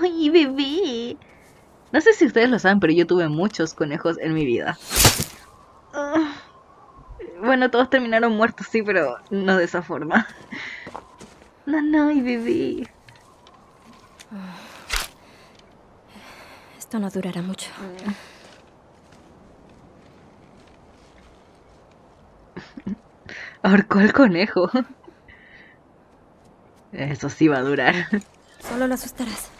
¡Ay, bebé! No sé si ustedes lo saben, pero yo tuve muchos conejos en mi vida. Ah. Bueno, todos terminaron muertos, sí, pero no de esa forma. No, no, y bebé. Ah. Esto no durará mucho. Ahorcó el conejo. Eso sí va a durar. Solo lo asustarás.